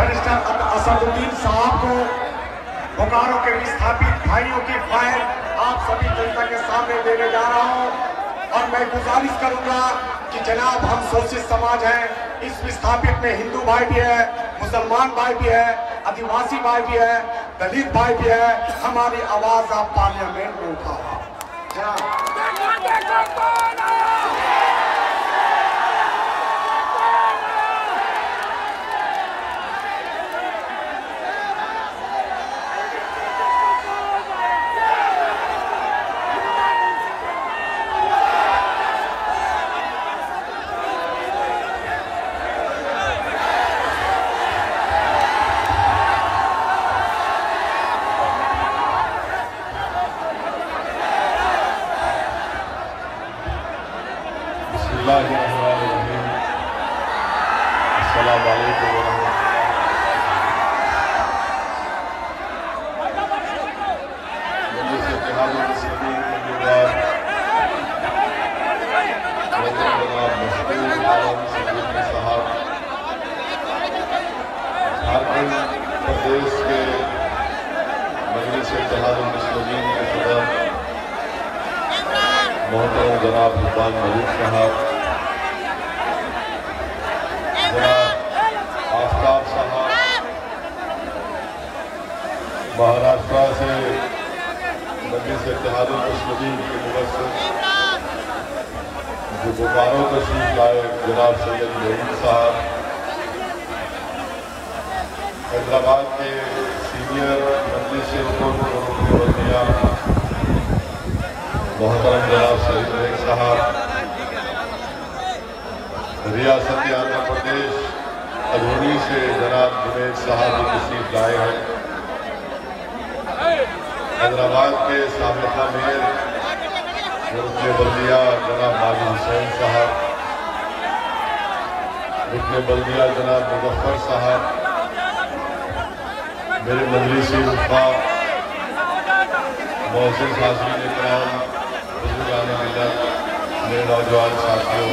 Minister Asad الدین صاحب کو بکاروں کے وستھاپت بھائیوں کی فائل آپ سبھی جنتا کے سامنے دینے جا رہا ہوں اور میں گزارش کروں گا کہ جناب ہم سوشل سماج ہیں، اس وستھاپت میں ہندو بھائی بھی ہے، مسلمان بھائی بھی ہے، آدیواسی بھائی بھی ہے دلیت بھائی بھی ہے، ہماری آواز آپ پارلیمنٹ میں اٹھا جناب۔ محترم جناب حسان ملک صاحب۔ جناب آفتاب صاحب۔ مہاراشٹرا سے مجلس اتحاد المسلمین کے مبصر۔ جو بکاروں تشریف لائے جناب سید محمود صاحب۔ حیدرآباد کے سینئر مجلس ورنیا محترم جناب سعید بیگ صاحب، ریاست آندھرا پردیش ادھونی سے جناب جنید صاحب بھی تشریف لائے ہیں۔ حیدرآباد کے سابقہ میر رکن بلدیہ جناب مالی حسین صاحب رکن بلدیہ جناب مظفر صاحب، میرے مجلسی رفقا، محسن حاضرین اکرام میرے نوجوان ساتھیوں،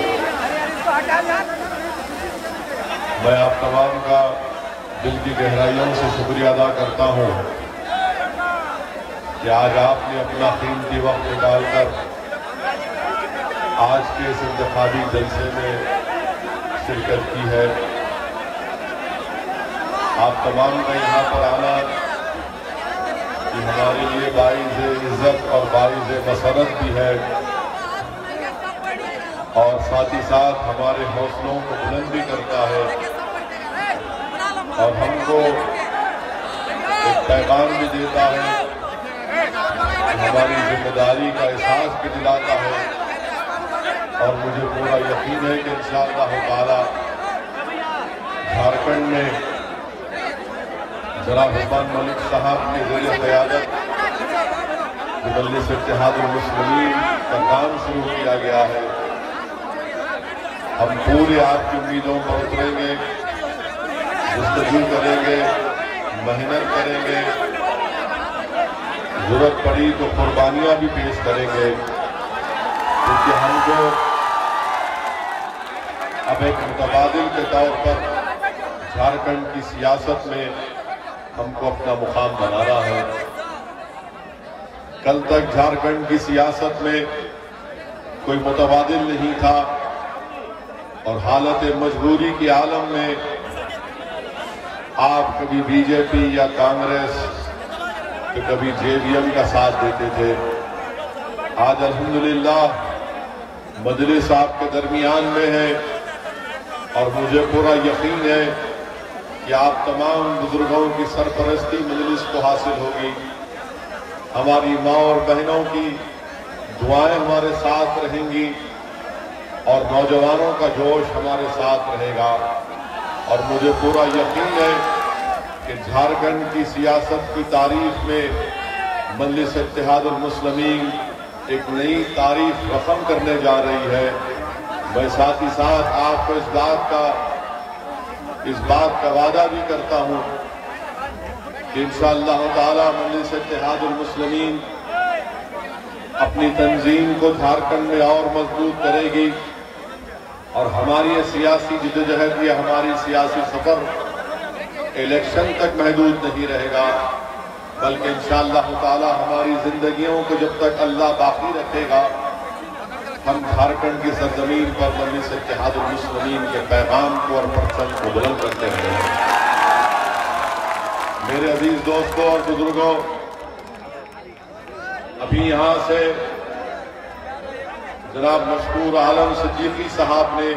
میں آپ تمام کا دل کی گہرائیوں سے شکریہ ادا کرتا ہوں کہ آج آپ نے اپنا قیمتی وقت نکال کر آج کے اس انتخابی جلسے میں شرکت کی ہے۔ آپ تمام کا یہاں پر آنا یہ ہمارے لیے باعث عزت اور باعث مسرت بھی ہے۔ اور ساتھ ہی ساتھ ہمارے حوصلوں کو بلند بھی کرتا ہے۔ اور ہم کو ایک پیغام بھی دیتا ہے۔ ہماری ذمہ داری کا احساس بھی دلاتا ہے۔ اور مجھے پورا یقین ہے کہ انشاءاللہ تعالی جھارکھنڈ میں جناب حسان ملک صاحب کے ذریعہ قیادت مجلس اتحاد المسلمین کا کام شروع کیا گیا ہے۔ ہم پورے آپ کی امیدوں پر اتریں گے، گفتگو کریں گے، محنت کریں گے، ضرورت پڑی تو قربانیاں بھی پیش کریں گے۔ کیونکہ ہم کو اب ایک متبادل کے طور پر جھارکھنڈ کی سیاست میں ہم کو اپنا مقام بنانا ہے۔ کل تک جھارکھنڈ کی سیاست میں کوئی متبادل نہیں تھا۔ اور حالت مجبوری کی عالم میں آپ کبھی بی جے پی یا کانگریس تو کبھی جے بی ایم کا ساتھ دیتے تھے۔ آج الحمدللہ مجلس آپ کے درمیان میں ہے اور مجھے پورا یقین ہے کہ آپ تمام بزرگوں کی سرپرستی مجلس کو حاصل ہوگی۔ ہماری ماں اور بہنوں کی دعائیں ہمارے ساتھ رہیں گی۔ اور نوجوانوں کا جوش ہمارے ساتھ رہے گا۔ اور مجھے پورا یقین ہے کہ جھارکھنڈ کی سیاست کی تاریخ میں مجلس اتحاد المسلمین ایک نئی تاریخ رقم کرنے جا رہی ہے۔ میں ساتھ ہی ساتھ آپ کو اس بات کا، اس بات کا وعدہ بھی کرتا ہوں کہ انشاءاللہ تعالی مجلس اتحاد المسلمین اپنی تنظیم کو جھارکھنڈ میں اور مضبوط کرے گی۔ اور ہماری سیاسی جدوجہد یہ ہماری سیاسی سفر الیکشن تک محدود نہیں رہے گا، بلکہ انشاءاللہ تعالی ہماری زندگیوں کو جب تک اللہ باقی رکھے گا، ہم جھارکھنڈ کی سرزمین پر مجلس اتحاد المسلمین کے پیغام کو اور پرچم کو بلند کرتے رہے ہیں میرے عزیز دوستوں اور بزرگوں ابھی یہاں سے جناب مشکور عالم صدیقی صاحب نے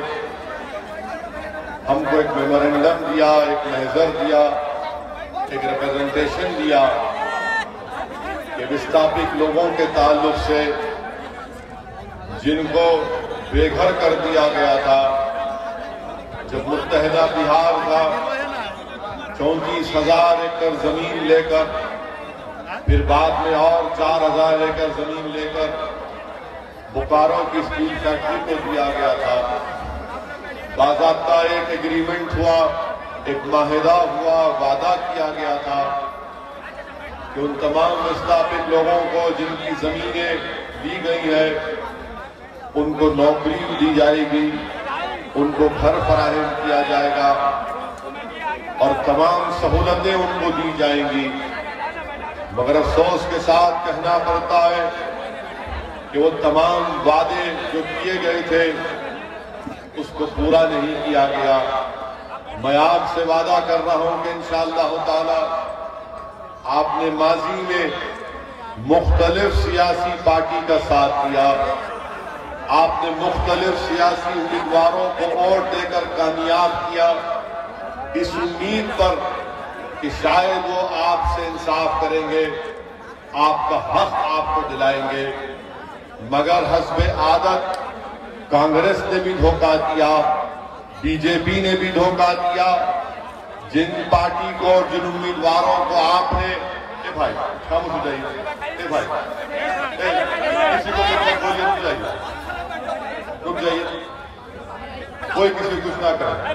ہم کو ایک میمورینڈم دیا، ایک محضر دیا، ایک ریپرزنٹیشن دیا کہ وستاپک لوگوں کے تعلق سے جن کو بے گھر کر دیا گیا تھا، جب متحدہ بہار کا چونتیس ہزار ایکڑ زمین لے کر، پھر بعد میں اور چار ہزار ایکڑ زمین لے کر بکاروں کی اسٹیل فیکٹری کو دیا گیا تھا۔ باضابطہ ایک ایگریمنٹ ہوا، ایک معاہدہ ہوا، وعدہ کیا گیا تھا کہ ان تمام مستقبل لوگوں کو جن کی زمینیں دی گئی ہے ان کو نوکری دی جائے گی، ان کو گھر فراہم کیا جائے گا اور تمام سہولتیں ان کو دی جائیں گی۔ مگر افسوس کے ساتھ کہنا پڑتا ہے کہ وہ تمام وعدے جو کیے گئے تھے، اس کو پورا نہیں کیا گیا۔ میں آپ سے وعدہ کر رہا ہوں کہ انشاءاللہ تعالی آپ نے ماضی میں مختلف سیاسی پارٹی کا ساتھ دیا۔ آپ نے مختلف سیاسی امیدواروں کو ووٹ دے کر کامیاب کیا۔ اس امید پر کہ شاید وہ آپ سے انصاف کریں گے۔ آپ کا حق آپ کو دلائیں گے۔ مگر حسب عادت کانگریس نے بھی دھوکہ دیا، بی جے پی نے بھی دھوکہ دیا، جن پارٹی کو اور جن امیدواروں کو آپ نے اے بھائی، خاموش ہو جائیے۔ اے بھائی کسی کو کچھ بولیے رک جائیے۔ رک جائیے۔ کوئی کسی کچھ نہ کرے۔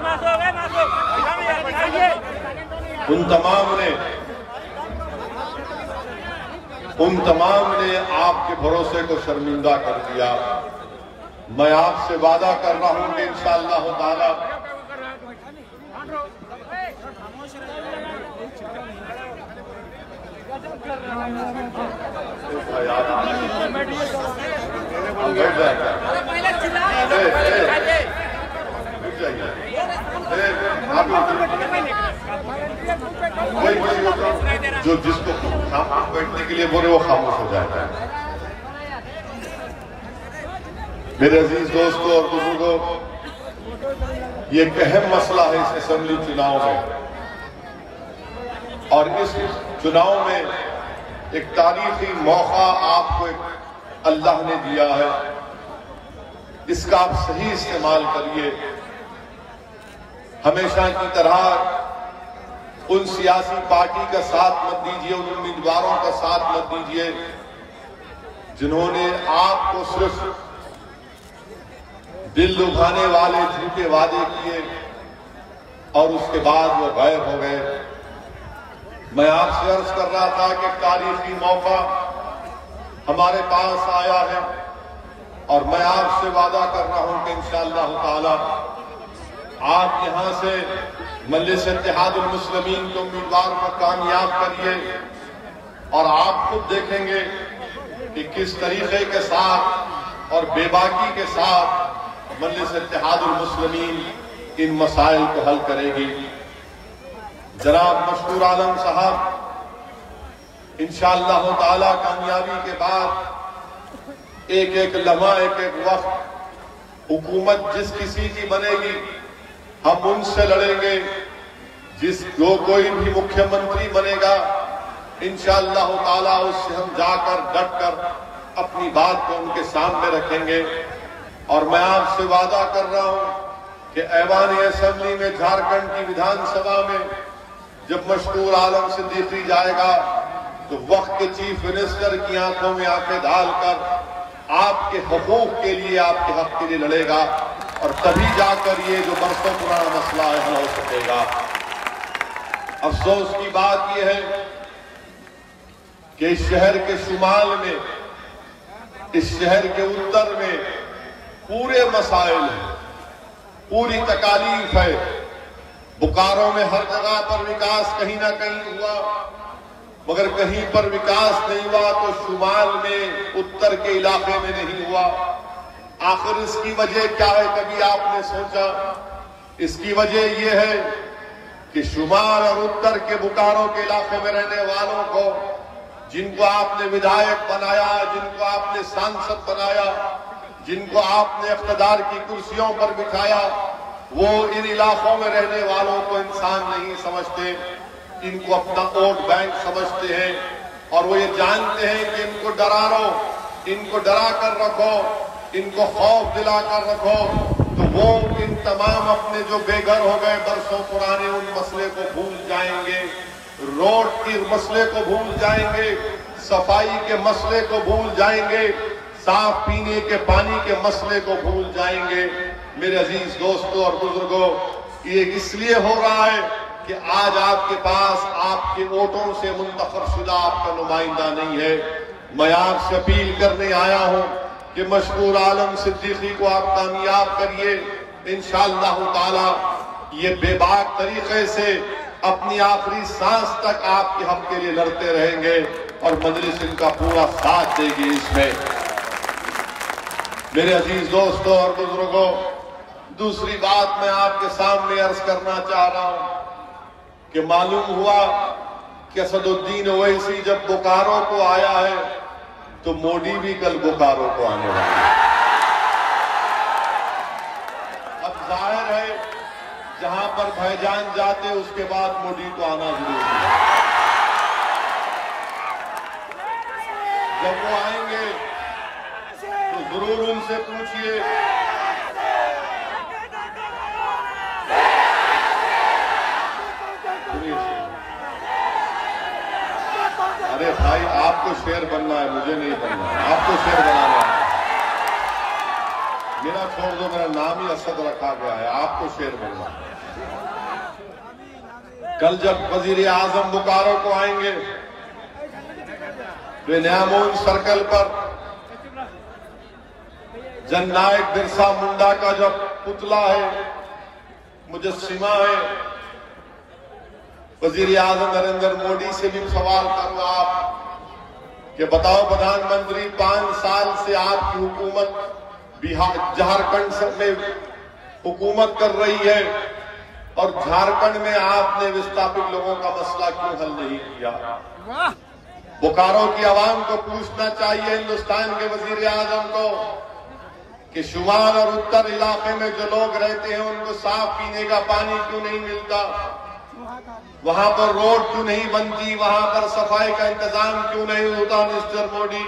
ان تمام نے ان تمام نے آپ کے بھروسے کو شرمندہ کر دیا۔ میں آپ سے وعدہ کر رہا ہوں کہ انشاءاللہ تعالی وہی وہی ہوتا جو جس کو بیٹھنے کے لیے بولے وہ خاموش ہو جائے میرے عزیز دوستوں اور بزرگوں یہ ایک اہم مسئلہ ہے اس اسمبلی چناؤ میں۔ اور اس چناؤ میں ایک تاریخی موقع آپ کو اللہ نے دیا ہے۔ اس کا آپ صحیح استعمال کریے۔ ہمیشہ کی طرح ان سیاسی پارٹی کا ساتھ مت دیجیے، ان امیدواروں کا ساتھ مت دیجیے، جنہوں نے آپ کو صرف دل لبھانے والے جھوٹے وعدے کیے اور اس کے بعد وہ غیر ہو گئے۔ میں آپ سے عرض کر رہا تھا کہ تاریخی موقع ہمارے پاس آیا ہے اور میں آپ سے وعدہ کر رہا ہوں کہ انشاءاللہ تعالی آپ یہاں سے مجلس اتحاد المسلمین کے امیدوار کو کامیاب کریے اور آپ خود دیکھیں گے کہ کس طریقے کے ساتھ اور بے باکی کے ساتھ مجلس اتحاد المسلمین ان مسائل کو حل کرے گی۔ جناب مشکور عالم صاحب، انشاءاللہ تعالی کامیابی کے بعد ایک ایک لمحہ، ایک ایک وقت حکومت جس کسی کی بنے گی ہم ان سے لڑیں گے جس جو کوئی بھی مکھیہ منتری بنے گا، انشاءاللہ تعالی اس سے ہم جا کر، ڈٹ کر اپنی بات کو ان کے سامنے رکھیں گے۔ اور میں آپ سے وعدہ کر رہا ہوں کہ ایوانی اسمبلی میں، جھارکھنڈ کی ودھان سبھا میں جب مشکور عالم صدیقی جائے گا، تو وقت کے چیف منسٹر کی آنکھوں میں آنکھیں ڈال کر آپ کے حقوق کے لیے، آپ کے حق کے لیے لڑے گا۔ اور تبھی جا کر یہ جو برسوں پرانا مسئلہ ہے، حل ہو سکے گا۔ افسوس کی بات یہ ہے کہ اس شہر کے شمال میں، اس شہر کے اتر میں پورے مسائل ہیں، پوری تکالیف ہے۔ بکاروں میں ہر جگہ پر وکاس کہیں نہ کہیں ہوا، مگر کہیں پر وکاس نہیں ہوا تو شمال میں، اتر کے علاقے میں نہیں ہوا۔ آخر اس کی وجہ کیا ہے کبھی آپ نے سوچا؟ اس کی وجہ یہ ہے کہ شمال اور اتر کے بکاروں کے علاقے میں رہنے والوں کو، جن کو آپ نے ودھائک بنایا، جن کو آپ نے سانسد بنایا، جن کو آپ نے اقتدار کی کرسیوں پر بٹھایا، وہ ان علاقوں میں رہنے والوں کو انسان نہیں سمجھتے۔ ان کو اپنا ووٹ بینک سمجھتے ہیں اور وہ یہ جانتے ہیں کہ ان کو ڈرا رہو، ان کو ڈرا کر رکھو۔ ان کو خوف دلا کر رکھو، تو وہ ان تمام اپنے جو بے گھر ہو گئے برسوں پرانے ان مسئلے کو بھول جائیں گے۔ روڈ کی مسئلے کو بھول جائیں گے، صفائی کے مسئلے کو بھول جائیں گے، صاف پینے کے پانی کے مسئلے کو بھول جائیں گے۔ میرے عزیز دوستوں اور بزرگوں یہ اس لیے ہو رہا ہے کہ آج آپ کے پاس، آپ کے ووٹوں سے منتخب شدہ آپ کا نمائندہ نہیں ہے۔ میں آپ سے اپیل کرنے آیا ہوں کہ مشہور عالم صدیقی کو آپ کامیاب کریے، انشاءاللہ تعالی یہ بے باک طریقے سے اپنی آخری سانس تک آپ کے حق کے لیے لڑتے رہیں گے اور مجلس ان کا پورا ساتھ دے گی اس میں۔ میرے عزیز دوستوں اور بزرگوں دوسری بات میں آپ کے سامنے عرض کرنا چاہ رہا ہوں کہ معلوم ہوا کہ اسد الدین اویسی جب بکاروں کو آیا ہے تو موڈی بھی کل بخاروں کو آنے والا اب ظاہر ہے، جہاں پر بھائی جان جاتے، اس کے بعد موڈی کو آنا ضروری ہے۔ جب وہ آئیں گے، تو ضرور ان سے پوچھئے ارے بھائی آپ کو شیر بننا ہے، مجھے نہیں بننا آپ کو شیر بنانا ہے میرا چھوڑ دو، میرا نام ہی اسد رکھا گیا ہے۔ آپ کو شیر بننا۔ ہے کل جب وزیر اعظم بکاروں کو آئیں گے، تو نیامون سرکل پر جن نائک برسا منڈا کا جب پتلا ہے، مجسمہ ہے، وزیر اعظم نریندر موڈی سے بھی سوال کروں آپ۔ کہ بتاؤ پردھان منتری پانچ سال سے آپ کی حکومت جھارکھنڈ میں حکومت کر رہی ہے اور جھارکھنڈ میں آپ نے وستاپک لوگوں کا مسئلہ کیوں حل نہیں کیا؟ بکاروں کی عوام کو پوچھنا چاہیے ہندوستان کے وزیر اعظم کو کہ شمال اور اتر علاقے میں جو لوگ رہتے ہیں ان کو صاف پینے کا پانی کیوں نہیں ملتا؟ وہاں پر روڈ کیوں نہیں بنتی؟ وہاں پر صفائی کا انتظام کیوں نہیں ہوتا مسٹر موڈی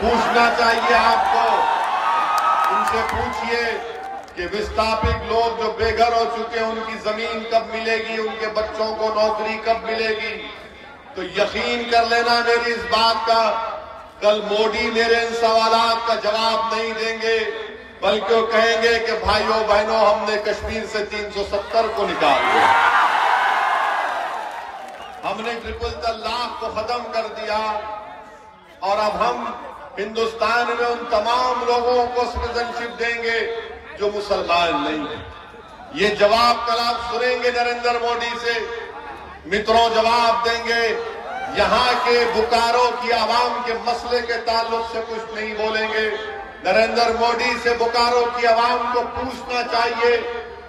پوچھنا چاہیے آپ کو۔ ان سے پوچھئے کہ وستاپک لوگ جو بے گھر ہو چکے ہیں، ان کی زمین کب ملے گی؟ ان کے بچوں کو نوکری کب ملے گی؟ تو یقین کر لینا میری اس بات کا۔ کل موڈی میرے ان سوالات کا جواب نہیں دیں گے۔ بلکہ وہ کہیں گے کہ بھائیوں بہنوں ہم نے کشمیر سے تین سو ستر کو نکال دیا۔ ہم نے ٹرپل طلاق کو ختم کر دیا۔ اور اب ہم ہندوستان میں ان تمام لوگوں کو سٹیزنشپ دیں گے جو مسلمان نہیں ہیں۔ یہ جواب کل آپ سنیں گے نریندر موڈی سے۔ متروں جواب دیں گے۔ یہاں کے بکاروں کی عوام کے مسئلے کے تعلق سے کچھ نہیں بولیں گے۔ نریندر موڈی سے بکاروں کی عوام کو پوچھنا چاہیے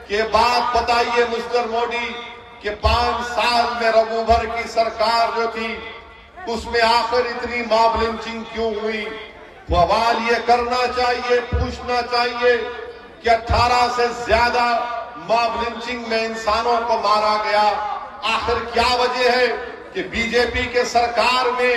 کہ بات بتائیے مسٹر موڈی کہ پانچ سال میں رگوبھر کی سرکار جو تھی، اس میں آخر اتنی ماب لنچنگ کیوں ہوئی؟ سوال یہ کرنا چاہیے، پوچھنا چاہیے کہ اٹھارہ سے زیادہ ماب لنچنگ میں انسانوں کو مارا گیا۔ آخر کیا وجہ ہے کہ بی جے پی کے سرکار میں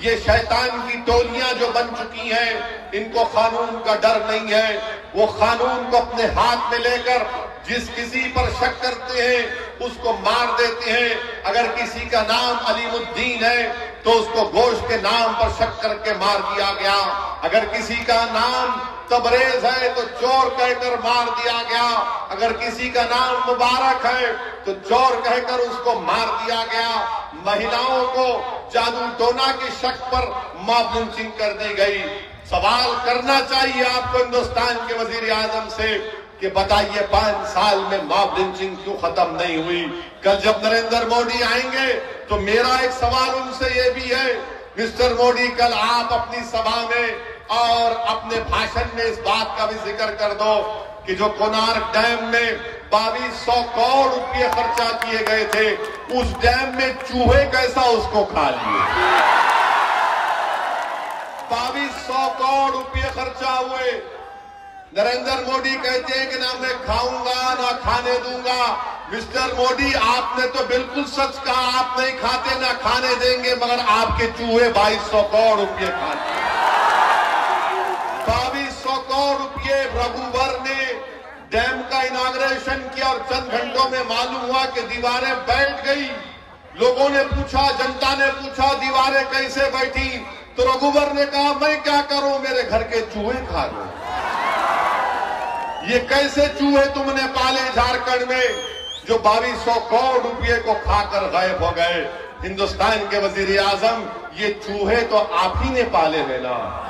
یہ شیطان کی ٹولیاں جو بن چکی ہیں، ان کو قانون کا ڈر نہیں ہے۔ وہ قانون کو اپنے ہاتھ میں لے کر جس کسی پر شک کرتے ہیں، اس کو مار دیتے ہیں۔ اگر کسی کا نام علیم الدین ہے، تو اس کو گوشت کے نام پر شک کر کے مار دیا گیا۔ اگر کسی کا نام تبریز ہے، تو چور کہہ کر مار دیا گیا۔ اگر کسی کا نام مبارک ہے، تو چور کہہ کر اس کو مار دیا گیا۔ مہیلاؤں کو جادو ٹونا کے شک پر معلوم کر دی گئی۔ سوال کرنا چاہیے آپ کو ہندوستان کے وزیر اعظم سے کہ بتائیے پانچ سال میں ماب لنچنگ کیوں ختم نہیں ہوئی؟ کل جب نریندر موڈی آئیں گے تو میرا ایک سوال ان سے یہ بھی ہے، مسٹر موڈی کل آپ اپنی سبھا میں اور اپنے بھاشن میں اس بات کا بھی ذکر کر دو کہ جو کونارک ڈیم میں باویس سو کروڑ روپئے خرچہ کیے گئے تھے۔ اس ڈیم میں چوہے کیسا اس کو کھا لیے؟ باویس سو کروڑ روپئے خرچہ ہوئے۔ نریندر موڈی کہتے ہیں کہ نہ میں کھاؤں گا، نہ کھانے دوں گا۔ مسٹر موڈی آپ نے تو بالکل سچ کہا، آپ نہیں کھاتے، نہ کھانے دیں گے، مگر آپ کے چوہے بائیس سو کروڑ روپئے کھاتے باویس سو کروڑ روپئے رگوبر نے ڈیم کا اناگریشن کیا اور چند گھنٹوں میں معلوم ہوا کہ دیواریں بیٹھ گئی۔ لوگوں نے پوچھا، جنتا نے پوچھا، دیواریں کیسے بیٹھی؟ تو رگوبر نے کہا، میں کیا کروں؟ میرے گھر کے چوہے کھا لوں یہ کیسے چوہے تم نے پالے جھارکھنڈ میں، جو باویس سو کروڑ روپئے کو کھا کر غائب ہو گئے؟ ہندوستان کے وزیر اعظم، یہ چوہے تو آپ ہی نے پالے ہیں نا۔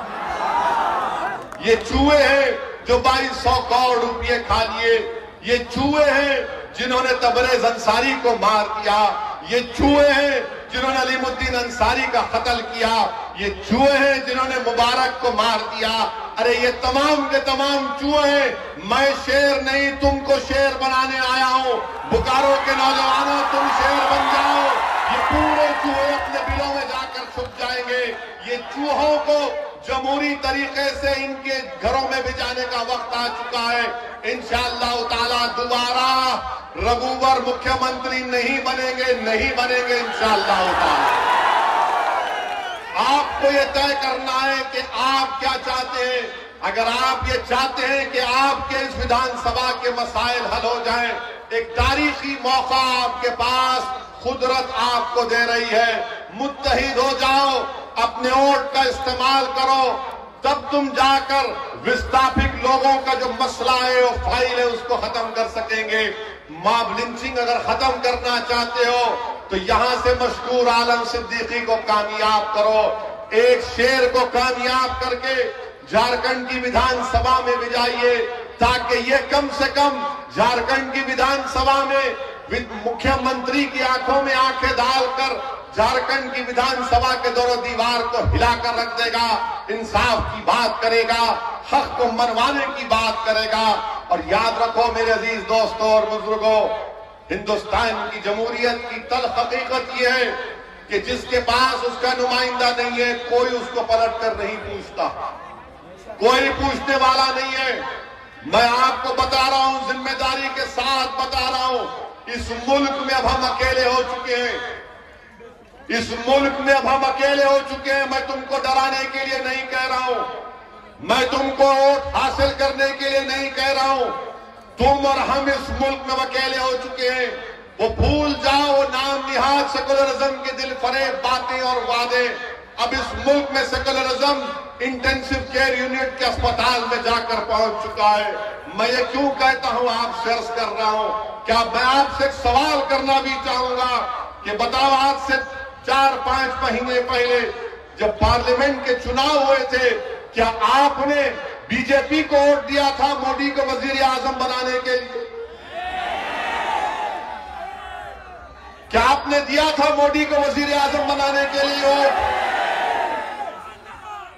یہ چوہے ہیں جو بائیس سو کروڑ روپئے کھا لیے۔ یہ چوہے ہیں جنہوں نے تبریز انصاری کو مار دیا۔ یہ چوہے ہیں جنہوں نے علیم الدین انصاری کا قتل کیا۔ یہ چوہے ہیں جنہوں نے مبارک کو مار دیا۔ ارے، یہ تمام کے تمام چوہے ہیں۔ میں شیر نہیں، تم کو شیر بنانے آیا ہوں۔ بکاروں کے نوجوانوں، تم شیر بن جاؤ۔ یہ پورے چوہے اپنے بلوں میں جا کر چھپ جائیں گے۔ یہ چوہوں کو جمہوری طریقے سے ان کے گھروں میں بھی جانے کا وقت آ چکا ہے۔ انشاءاللہ تعالی دوبارہ رگوبر مکھیہ منتری نہیں بنیں گے، نہیں بنیں گے انشاءاللہ تعالی۔ آپ کو یہ طے کرنا ہے کہ آپ کیا چاہتے ہیں۔ اگر آپ یہ چاہتے ہیں کہ آپ کے اس ویدھان سبھا کے مسائل حل ہو جائیں، ایک تاریخی موقع آپ کے پاس قدرت آپ کو دے رہی ہے۔ متحد ہو جاؤ اپنے ووٹ کا استعمال کرو۔ تب تم جا کر وستاپک لوگوں کا جو مسئلہ ہے وہ فائل ہے، اس کو ختم کر سکیں گے۔ ماب لنچنگ اگر ختم کرنا چاہتے ہو، تو یہاں سے مشکور عالم صدیقی کو کامیاب کرو۔ ایک شیر کو کامیاب کر کے جھارکھنڈ کی ویدھان سبھا میں بھی جائیے تاکہ یہ کم سے کم جھارکھنڈ کی ویدھان سبھا میں مکھیہ منتری کی آنکھوں میں آنکھیں ڈال کر جھارکھنڈ کی ویدھان سبھا کے دور و دیوار کو ہلا کر رکھ دے گا، انصاف کی بات کرے گا، حق کو منوانے کی بات کرے گا۔ اور یاد رکھو میرے عزیز دوستوں اور بزرگوں ہندوستان کی جمہوریت کی تل حقیقت یہ ہے کہ جس کے پاس اس کا نمائندہ نہیں ہے، کوئی اس کو پلٹ کر نہیں پوچھتا۔ کوئی پوچھنے والا نہیں ہے۔ میں آپ کو بتا رہا ہوں، ذمہ داری کے ساتھ بتا رہا ہوں، اس ملک میں اب ہم اکیلے ہو چکے ہیں۔ اس ملک میں اب ہم اکیلے ہو چکے ہیں، میں تم کو ڈرانے کے لیے نہیں کہہ رہا ہوں۔ میں تم کو ووٹ حاصل کرنے کے لیے نہیں کہہ رہا ہوں۔ تم اور ہم اس ملک میں اکیلے ہو چکے ہیں۔ وہ بھول جاؤ، وہ نام نہاد سیکولرزم کے دل فریب باتیں اور وعدے۔ اب اس ملک میں سیکولرزم انٹینسو کیئر یونٹ کے اسپتال میں جا کر پہنچ چکا ہے۔ میں یہ کیوں کہتا ہوں، آپ سے عرض کر رہا ہوں۔ کیا میں آپ سے ایک سوال کرنا بھی چاہوں گا کہ بتاؤ آج سے چار پانچ مہینے پہلے جب پارلیمنٹ کے چناؤ ہوئے تھے، کیا آپ نے بی جے پی کو ووٹ دیا تھا موڈی کو وزیر اعظم بنانے کے لیے؟ کیا آپ نے دیا تھا موڈی کو وزیر اعظم بنانے کے لیے ووٹ؟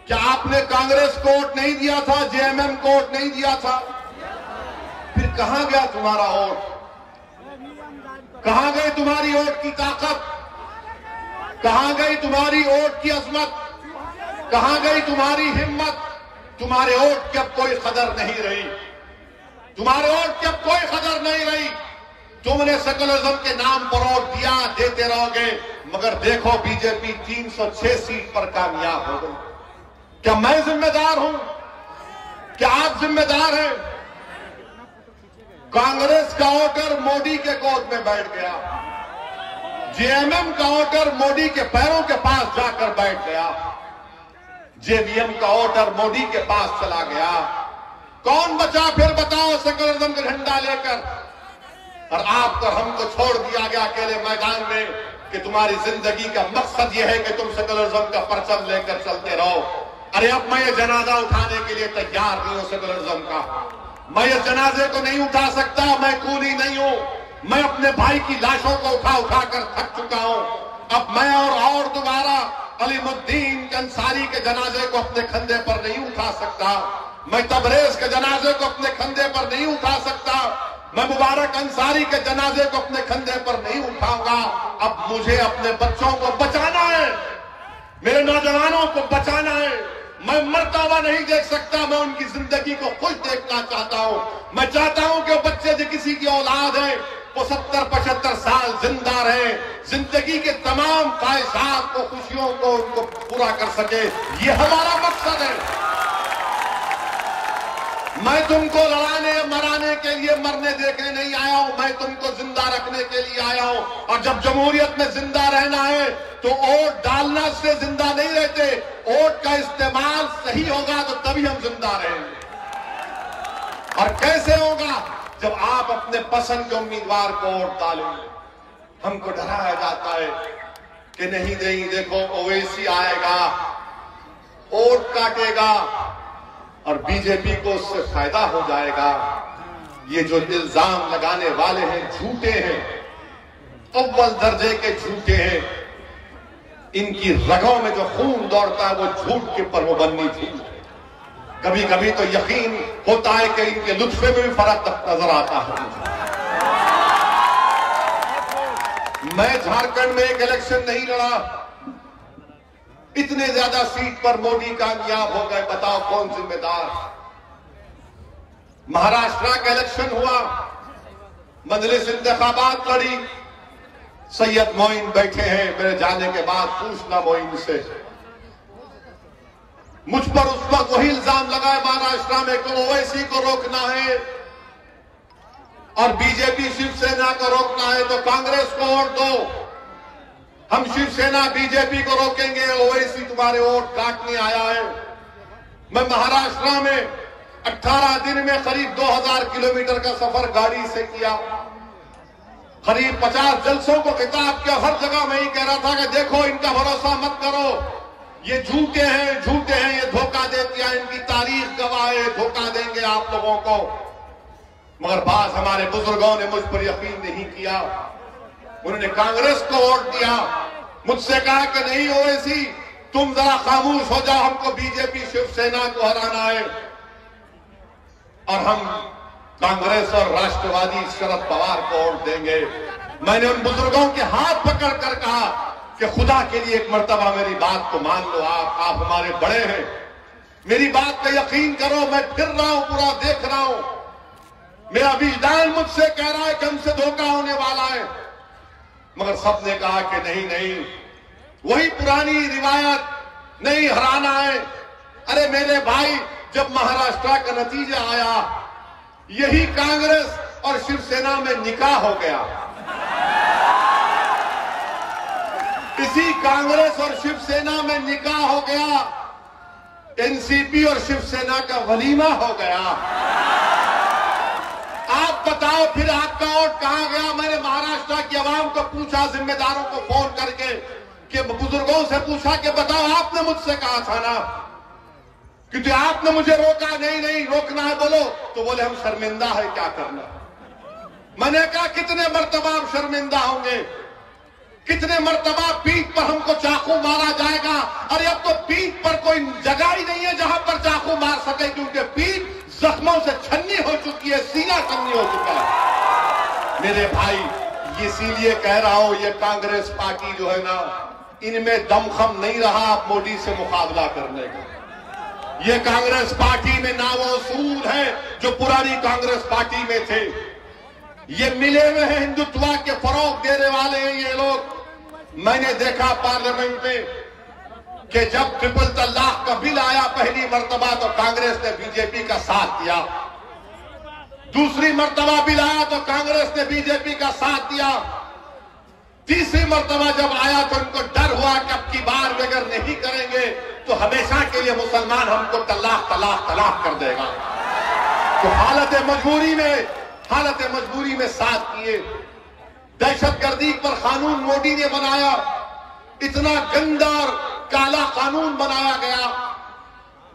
کیا آپ نے کانگریس کو ووٹ نہیں دیا تھا، جے ایم ایم کو ووٹ نہیں دیا تھا؟ پھر کہاں گیا تمہارا ووٹ؟ کہاں گئی تمہاری ووٹ کی طاقت؟ کہاں گئی تمہاری ووٹ کی عظمت؟ کہاں گئی تمہاری ہمت؟ تمہارے ووٹ کی اب کوئی قدر نہیں رہی۔ تمہارے ووٹ کی اب کوئی قدر نہیں رہی۔ تم نے سیکولرزم کے نام پر ووٹ دیا، دیتے رہو گے، مگر دیکھو بی جے پی تین سو چھ سیٹ پر کامیاب ہو گئی۔ کیا میں ذمہ دار ہوں؟ کیا آپ ذمہ دار ہیں؟ کانگریس کا ووٹر موڈی کے کوٹ میں بیٹھ گیا۔ جے ایم ایم کا ووٹر موڈی کے پیروں کے پاس جا کر بیٹھ گیا۔ جے وی ایم کا ووٹر موڈی کے پاس چلا گیا۔ کون بچا پھر بتاؤ سیکولرزم کا جھنڈا لے کر۔ اور آپ کو ہم کو چھوڑ دیا گیا اکیلے میدان میں کہ تمہاری زندگی کا مقصد یہ ہے کہ تم سیکولرزم کا پرچم لے کر چلتے رہو۔ ارے اب میں یہ جنازہ اٹھانے کے لیے تیار نہیں ہوں سیکولرزم کا۔ میں اس جنازے کو نہیں اٹھا سکتا، میں کولی نہیں ہوں۔ میں اپنے بھائی کی لاشوں کو اٹھا اٹھا کر تھک چکا ہوں۔ اب میں اور اور دوبارہ علیم الدین انصاری کے جنازے کو اپنے کندھے پر نہیں اٹھا سکتا۔ میں تبریز کے جنازے کو اپنے کندھے پر نہیں اٹھا سکتا۔ میں مبارک انصاری کے جنازے کو اپنے کندھے پر نہیں اٹھاؤں گا۔ اب مجھے اپنے بچوں کو بچانا ہے۔ میرے نوجوانوں کو بچانا ہے۔ میں مرتا ہوا نہیں دیکھ سکتا، میں ان کی زندگی کو خوش دیکھنا چاہتا ہوں۔ میں چاہتا ہوں کہ بچے جو کسی کی اولاد ہے وہ ستر پچہتر سال زندہ رہے، زندگی کے تمام خواہشات کو، خوشیوں کو ان کو پورا کر سکے۔ یہ ہمارا مقصد ہے۔ میں تم کو لڑانے، مرانے کے لیے مرنے دیکھنے نہیں آیا ہوں، میں تم کو زندہ رکھنے کے لیے آیا ہوں۔ اور جب جمہوریت میں زندہ رہنا ہے، تو ووٹ ڈالنا سے زندہ نہیں رہتے، ووٹ کا استعمال صحیح ہوگا تو تبھی ہم زندہ رہیں گے۔ اور کیسے ہوگا؟ جب آپ اپنے پسند کے امیدوار کو ووٹ ڈالیں ہم کو ڈرایا جاتا ہے کہ نہیں نہیں دیکھو اویسی آئے گا، ووٹ کاٹے گا اور بی جے پی کو اس سے فائدہ ہو جائے گا۔ یہ جو الزام لگانے والے ہیں، جھوٹے ہیں، اول درجے کے جھوٹے ہیں۔ ان کی رگوں میں جو خون دوڑتا ہے، وہ جھوٹ کے پر وہ بننی تھی کبھی کبھی تو یقین ہوتا ہے کہ ان کے لطفے میں بھی فرق نظر آتا ہے میں جھارکھنڈ میں ایک الیکشن نہیں لڑا۔ اتنے زیادہ سیٹ پر موڈی کامیاب ہو گئے، بتاؤ کون ذمہ دار؟ مہاراشٹرا کا الیکشن ہوا، مجلس انتخابات لڑی۔ سید موئن بیٹھے ہیں، میرے جانے کے بعد پوچھنا موئن سے۔ مجھ پر اس وقت وہی الزام لگا ہے مہاراشٹرا میں کہ اویسی کو روکنا ہے اور بی جے پی شیو سینا کو روکنا ہے تو کانگریس کو ووٹ دو۔ ہم شیو سینا بی جے پی کو روکیں گے، اویسی تمہارے ووٹ کاٹنے آیا ہے۔ میں مہاراشٹرا میں اٹھارہ دن میں قریب دو ہزار کلومیٹر کا سفر گاڑی سے کیا۔ قریب پچاس جلسوں کو خطاب کیا۔ ہر جگہ میں ہی کہہ رہا تھا کہ دیکھو، ان کا بھروسہ مت کرو۔ یہ جھوٹے ہیں جھوٹے ہیں، یہ دھوکہ دیتی ہیں، ان کی تاریخ گواہ دھوکہ دیں گے آپ لوگوں کو۔ مگر بعض ہمارے بزرگوں نے مجھ پر یقین نہیں کیا۔ انہوں نے کانگریس کو ووٹ دیا۔ مجھ سے کہا کہ نہیں ہو ایسی تم ذرا خاموش ہو جاؤ، ہم کو بی جے پی شیو سینا کو ہرانا ہے۔ اور ہم کانگریس اور راشٹروادی شرد پوار کو ووٹ دیں گے۔ میں نے ان بزرگوں کے ہاتھ پکڑ کر کہا کہ خدا کے لیے ایک مرتبہ میری بات کو مان لو، آپ آپ ہمارے بڑے ہیں۔ میری بات کا یقین کرو، میں پھر رہا ہوں، پورا دیکھ رہا ہوں۔ میرا وجدان مجھ سے کہہ رہا ہے کہ ہم سے دھوکہ ہونے والا ہے۔ مگر سب نے کہا کہ نہیں نہیں۔ وہی پرانی روایت نہیں ہرانا ہے۔ ارے میرے بھائی، جب مہاراشٹرا کا نتیجہ آیا، یہی کانگریس اور شیو سینا میں نکاح ہو گیا۔ اسی کانگریس اور شیو سینا میں نکاح ہو گیا، این سی پی اور شیو سینا کا ولیمہ ہو گیا۔ آپ بتاؤ پھر آپ کا ووٹ کہاں گیا؟ میں نے مہاراشٹر کی عوام کو پوچھا ذمہ داروں کو فون کر کے کہ بزرگوں سے پوچھا کہ بتاؤ، آپ نے مجھ سے کہا تھا نا؟ کیونکہ آپ نے مجھے روکا، نہیں نہیں، روکنا ہے، بولو۔ تو بولے، ہم شرمندہ ہے کیا کرنا؟ میں نے کہا، کتنے مرتبہ آپ شرمندہ ہوں گے؟ کتنے مرتبہ پیٹ پر ہم کو چاقو مارا جائے گا؟ اور اب تو پیٹ پر کوئی جگہ ہی نہیں ہے جہاں پر چاقو مار سکے، کیونکہ پیٹ زخموں سے چھنی ہو چکی ہے، سینہ چھنی ہو چکا ہے۔ میرے بھائی، اسی لیے کہہ رہا ہوں، یہ کانگریس پارٹی جو ہے نا، ان میں دم خم نہیں رہا موڈی سے مقابلہ کرنے کا۔ یہ کانگریس پارٹی میں نا وہ اصول ہے، جو پرانی کانگریس پارٹی میں تھے۔ یہ ملے ہوئے ہیں ہندوتوا کے فروغ دینے والے ہیں یہ لوگ۔ میں نے دیکھا پارلیمنٹ میں کہ جب ٹرپل طلاق کا بل آیا پہلی مرتبہ تو کانگریس نے بی جے پی کا ساتھ دیا۔ دوسری مرتبہ بل آیا تو کانگریس نے بی جے پی کا ساتھ دیا۔ تیسری مرتبہ جب آیا تو ان کو ڈر ہوا کہ اب کی بار بغیر نہیں کریں گے تو ہمیشہ کے لیے مسلمان ہم کو طلاق طلاق طلاق کر دے گا۔ تو حالت مجبوری میں حالت مجبوری میں ساتھ کیے۔ دہشت گردی پر قانون موڈی نے بنایا۔ اتنا گندر کالا قانون بنایا گیا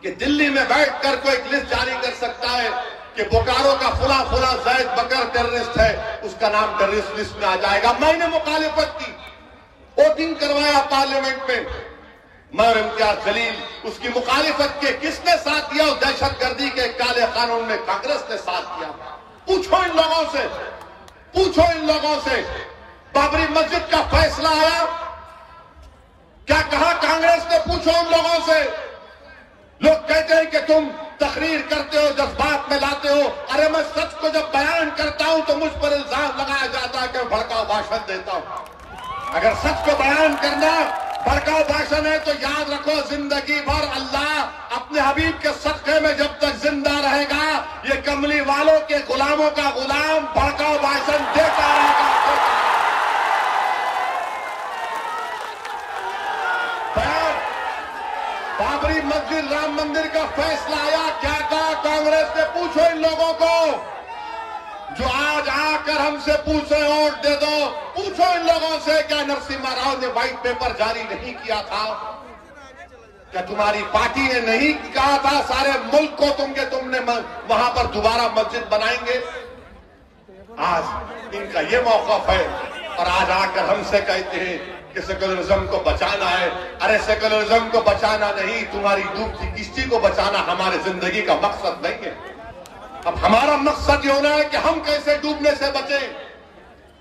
کہ دلی میں بیٹھ کر کوئی ایک لسٹ جاری کر سکتا ہے کہ بوکارو کا فلاں فلاں زید بکر ٹیررسٹ ہے، اس کا نام ٹیررسٹ لسٹ میں آ جائے گا۔ میں نے مخالفت کی۔ ووٹنگ کروایا پارلیمنٹ میں۔ میں اور امتیاز جلیل اس کی مخالفت کے کس نے ساتھ دیا؟ اس دہشت گردی کے کالے قانون میں کانگریس نے ساتھ دیا۔ پوچھو ان لوگوں سے، پوچھو ان لوگوں سے، بابری مسجد کا فیصلہ آیا؟ کیا کہا کانگریس نے پوچھو ان لوگوں سے؟ لوگ کہتے ہیں کہ تم تقریر کرتے ہو، جذبات میں لاتے ہو، ارے میں سچ کو جب بیان کرتا ہوں تو مجھ پر الزام لگایا جاتا ہے کہ میں بھاشن دیتا ہوں۔ اگر سچ کو بیان کرنا بھڑکاؤ بھاشن ہے تو یاد رکھو، زندگی بھر اللہ اپنے حبیب کے صدقے میں جب تک زندہ رہے گا، یہ کملی والوں کے غلاموں کا غلام بھڑکاؤ بھاشن دیتا رہے گا بابری مسجد رام مندر کا فیصلہ آیا، کیا کہا کانگریس نے؟ پوچھو ان لوگوں کو۔ جو آج آ کر ہم سے پوچھے ووٹ دے دو، پوچھو ان لوگوں سے کیا نرسمہ راؤ نے وائٹ پیپر جاری نہیں کیا تھا؟ کیا تمہاری پارٹی نے نہیں کہا تھا سارے ملک کو تم کے تم نے وہاں پر دوبارہ مسجد بنائیں گے؟ آج ان کا یہ موقف ہے اور آج آ کر ہم سے کہتے ہیں کہ سیکولرزم کو بچانا ہے۔ ارے، سیکولرزم کو بچانا نہیں، تمہاری ڈوبتی کشتی کو بچانا ہمارے زندگی کا مقصد نہیں ہے۔ اب ہمارا مقصد یہ ہونا ہے کہ ہم کیسے ڈوبنے سے بچیں،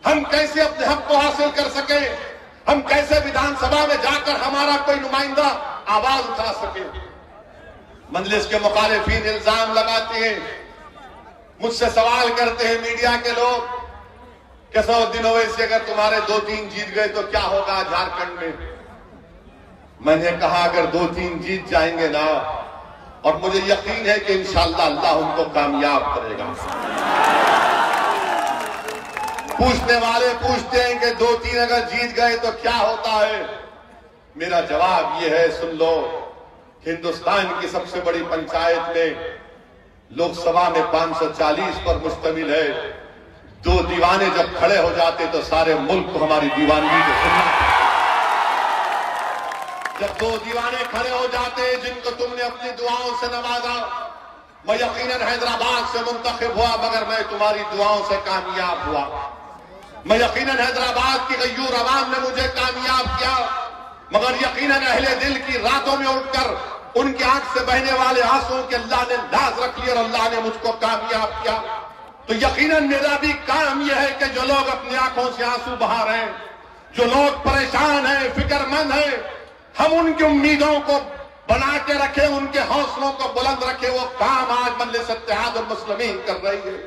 ہم کیسے اپنے حق کو حاصل کر سکیں، ہم کیسے ویدھان سبھا میں جا کر ہمارا کوئی نمائندہ آواز اٹھا سکے مجلس کے مخالفین الزام لگاتے ہیں، مجھ سے سوال کرتے ہیں میڈیا کے لوگ کہ سو دنوں سے اگر تمہارے دو تین جیت گئے تو کیا ہوگا جھارکھنڈ میں؟ میں نے کہا اگر دو تین جیت جائیں گے نا اور مجھے یقین ہے کہ انشاءاللہ اللہ ان کو کامیاب کرے گا۔ پوچھنے والے پوچھتے ہیں کہ دو تین اگر جیت گئے تو کیا ہوتا ہے؟ میرا جواب یہ ہے، سن لو، ہندوستان کی سب سے بڑی پنچایت میں لوک سبھا میں پانچ سو چالیس پر مشتمل ہے۔ دو دیوانے جب کھڑے ہو جاتے تو سارے ملک کو ہماری دیوانگی کو سننا جب دو دیوانے کھڑے ہو جاتے جن کو تم نے اپنی دعاؤں سے نوازا میں یقیناً حیدرآباد سے منتخب ہوا، مگر میں تمہاری دعاؤں سے کامیاب ہوا۔ میں یقیناً حیدرآباد کی غیور عوام نے مجھے کامیاب کیا، مگر یقیناً اہل دل کی راتوں میں اٹھ کر ان کی آنکھ سے بہنے والے آنسوں کے اللہ نے لاز رکھ لیا اور اللہ نے مجھ کو کامیاب کیا۔ تو یقیناً میرا بھی کام یہ ہے کہ جو لوگ اپنی آنکھوں سے آنسو بہا رہے ہیں، جو لوگ پریشان ہیں فکر مند ہیں ہم ان کی امیدوں کو بنا کے رکھے، ان کے حوصلوں کو بلند رکھے، وہ کام آج مجلس اتحاد المسلمین کر رہی ہے۔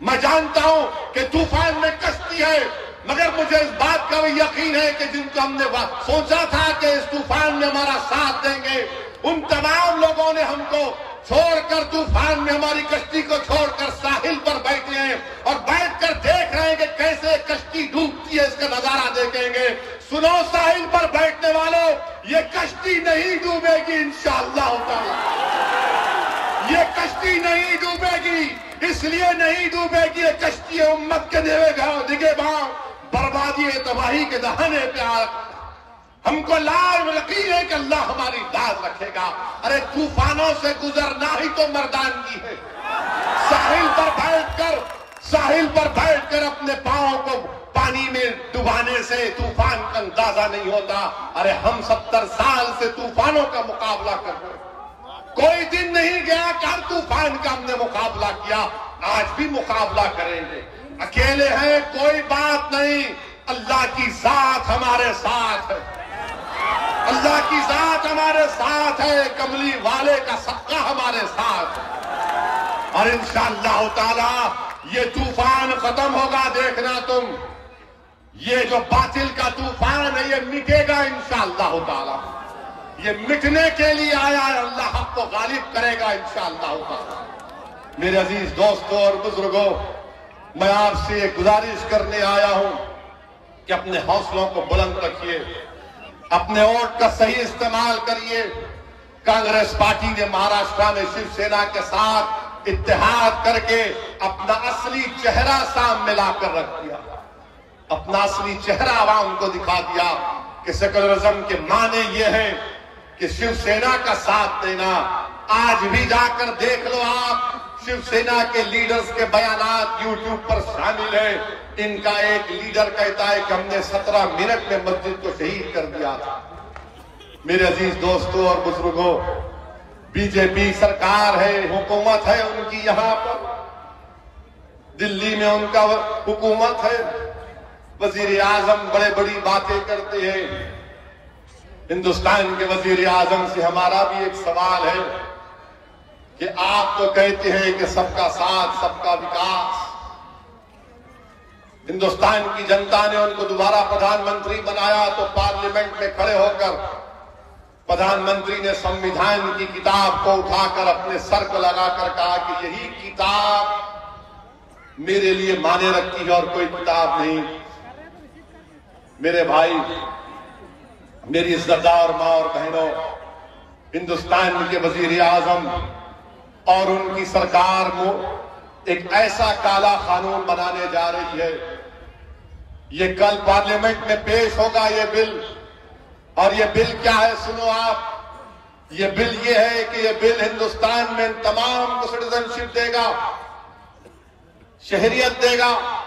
میں جانتا ہوں کہ طوفان میں کشتی ہے، مگر مجھے اس بات کا بھی یقین ہے کہ جن کو ہم نے سوچا تھا کہ اس طوفان میں ہمارا ساتھ دیں گے، ان تمام لوگوں نے ہم کو چھوڑ کر طوفان میں ہماری کشتی کو چھوڑ کر ساحل پر بیٹھے ہیں اور بیٹھ کر دیکھ رہے ہیں کہ کیسے کشتی ڈوبتی ہے، اس کا نظارہ دیکھیں گے۔ سنو ساحل پر بیٹھنے والوں یہ کشتی نہیں ڈوبے گی، انشاءاللہ تعالی۔ یہ کشتی نہیں ڈوبے گی، اس لیے نہیں ڈوبے گی، یہ کشتی امت کے دیوے گاؤں دگے باؤں بربادی تباہی کے دہانے پہ آ ہم کو لال یقین ہے کہ اللہ ہماری لاز رکھے گا۔ ارے طوفانوں سے گزرنا ہی تو مردانگی ہے۔ ساحل پر بیٹھ کر، ساحل پر بیٹھ کر اپنے پاؤں کو پانی میں ڈبانے سے طوفان کا اندازہ نہیں ہوتا۔ ارے، ہم ستر سال سے طوفانوں کا مقابلہ کر رہے کوئی دن نہیں گیا کہ ہر طوفان کا ہم نے مقابلہ کیا۔ آج بھی مقابلہ کریں گے۔ اکیلے ہیں، کوئی بات نہیں۔ اللہ کی ذات ہمارے ساتھ ہے۔ اللہ کی ذات ہمارے ساتھ ہے۔ کملی والے کا صدقہ ہمارے ساتھ ہے۔ اور انشاءاللہ تعالی یہ طوفان ختم ہوگا، دیکھنا تم۔ یہ جو باطل کا طوفان ہے، یہ مٹے گا انشاءاللہ تعالی۔ یہ مٹنے کے لیے آیا ہے، اللہ حق کو غالب کرے گا انشاءاللہ تعالی۔ میرے عزیز دوستوں اور بزرگوں میں آپ سے یہ گزارش کرنے آیا ہوں کہ اپنے حوصلوں کو بلند رکھیے، اپنے ووٹ کا صحیح استعمال کریے۔ کانگریس پارٹی نے مہاراشٹرا میں شیو سینا کے ساتھ اتحاد کر کے اپنا اصلی چہرہ سام ملا کر رکھ دیا۔ اپنا اصلی چہرہ عوام کو دکھا دیا کہ سیکولرزم کے معنی یہ ہے کہ شیو سینا کا ساتھ دینا، آج بھی جا کر دیکھ لو آپ شیو سینا کے لیڈرز کے بیانات یوٹیوب پر شامل ہیں۔ ان کا ایک لیڈر کہتا ہے کہ ہم نے سترہ منٹ میں مسجد کو شہید کر دیا تھا۔ میرے عزیز دوستوں اور بزرگوں، بی جے پی سرکار ہے، حکومت ہے ان کی یہاں پر۔ دلی میں ان کا حکومت ہے۔ وزیر اعظم بڑے بڑی باتیں کرتے ہیں۔ ہندوستان کے وزیر اعظم سے ہمارا بھی ایک سوال ہے کہ آپ تو کہتے ہیں کہ سب کا ساتھ، سب کا وکاس۔ ہندوستان کی جنتا نے ان کو دوبارہ پردھان منتری بنایا تو پارلیمنٹ میں کھڑے ہو کر پردھان منتری نے سنویدھان کی کتاب کو اٹھا کر اپنے سر کو لگا کر کہا کہ یہی کتاب میرے لیے مانے رکھتی ہے اور کوئی کتاب نہیں۔ میرے بھائی، میری عزتدار ماں اور بہنوں، ہندوستان کے وزیر اعظم اور ان کی سرکار کو ایک ایسا کالا قانون بنانے جا رہی ہے۔ یہ کل پارلیمنٹ میں پیش ہوگا یہ بل۔ اور یہ بل کیا ہے سنو آپ؟ یہ بل یہ ہے کہ یہ بل ہندوستان میں تمام کو سٹیزن شپ دے گا، شہریت دے گا